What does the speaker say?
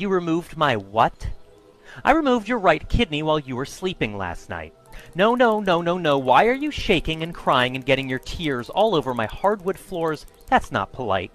You removed my what? I removed your right kidney while you were sleeping last night. No, no, no, no, no. Why are you shaking and crying and getting your tears all over my hardwood floors? That's not polite.